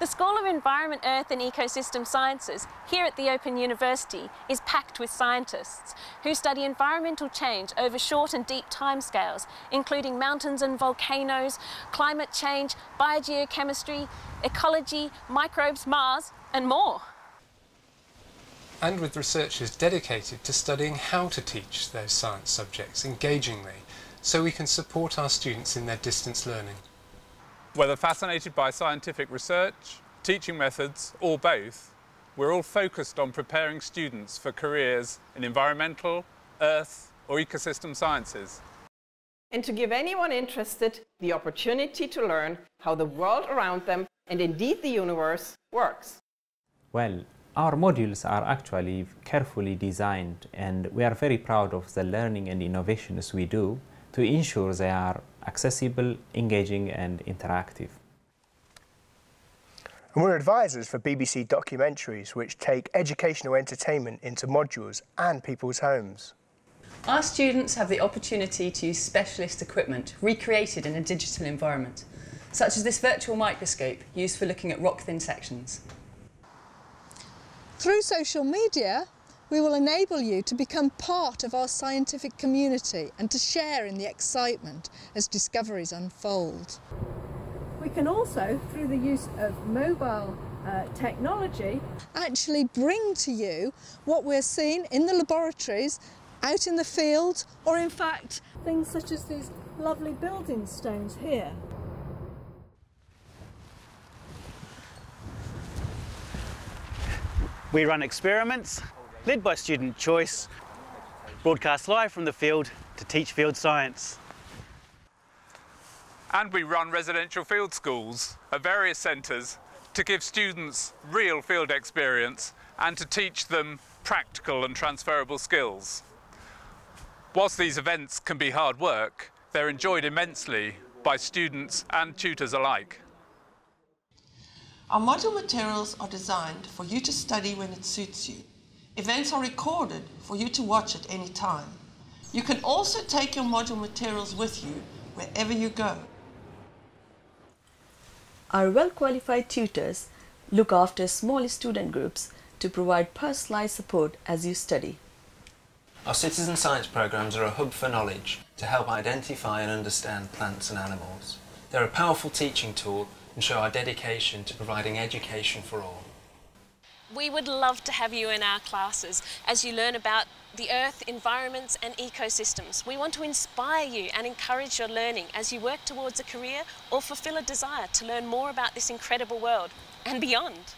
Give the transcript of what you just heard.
The School of Environment, Earth and Ecosystem Sciences here at the Open University is packed with scientists who study environmental change over short and deep timescales, including mountains and volcanoes, climate change, biogeochemistry, ecology, microbes, Mars and more. And with researchers dedicated to studying how to teach those science subjects engagingly so we can support our students in their distance learning. Whether fascinated by scientific research, teaching methods, or both, we're all focused on preparing students for careers in environmental, earth, or ecosystem sciences. And to give anyone interested the opportunity to learn how the world around them, and indeed the universe, works. Well, our modules are actually carefully designed and we are very proud of the learning and innovations we do to ensure they are accessible, engaging and interactive. And we're advisors for BBC documentaries which take educational entertainment into modules and people's homes. Our students have the opportunity to use specialist equipment recreated in a digital environment, such as this virtual microscope used for looking at rock-thin sections. Through social media, we will enable you to become part of our scientific community and to share in the excitement as discoveries unfold. We can also, through the use of mobile uh, technology, actually bring to you what we're seeing in the laboratories, out in the field, or in fact, things such as these lovely building stones here. We run experiments led by student choice, broadcast live from the field to teach field science. And we run residential field schools at various centres to give students real field experience and to teach them practical and transferable skills. Whilst these events can be hard work, they're enjoyed immensely by students and tutors alike. Our module materials are designed for you to study when it suits you. Events are recorded for you to watch at any time. You can also take your module materials with you wherever you go. Our well-qualified tutors look after small student groups to provide personalized support as you study. Our citizen science programs are a hub for knowledge to help identify and understand plants and animals. They're a powerful teaching tool and show our dedication to providing education for all. We would love to have you in our classes as you learn about the earth, environments and ecosystems. We want to inspire you and encourage your learning as you work towards a career or fulfill a desire to learn more about this incredible world and beyond.